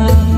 amar.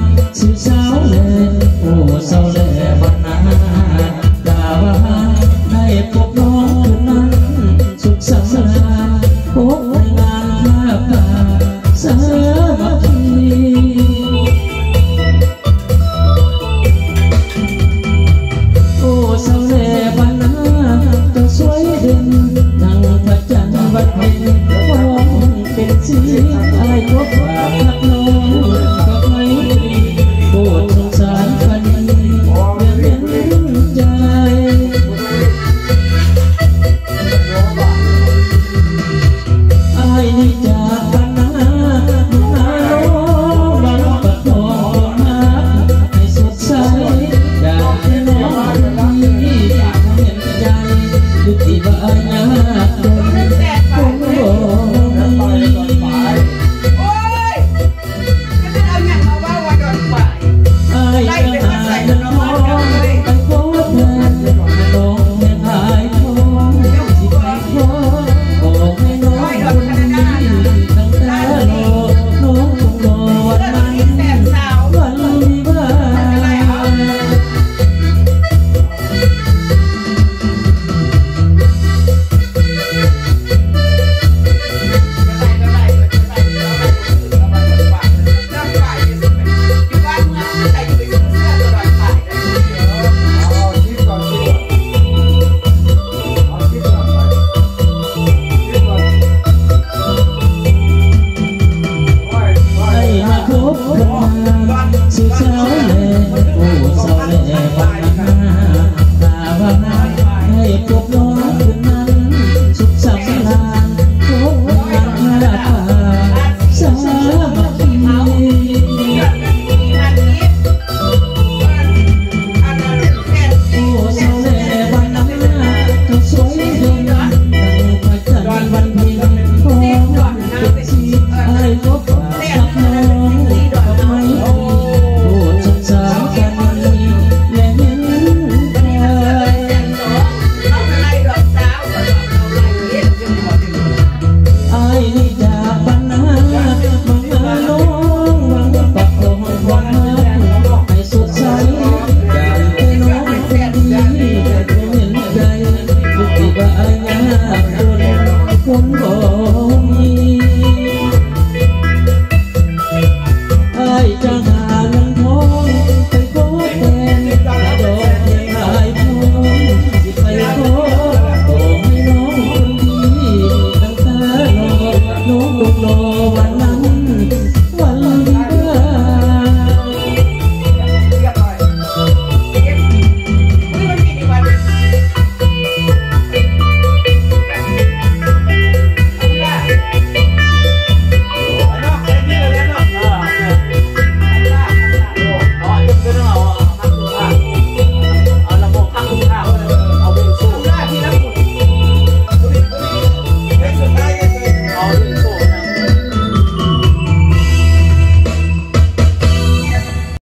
ទុកលោបាន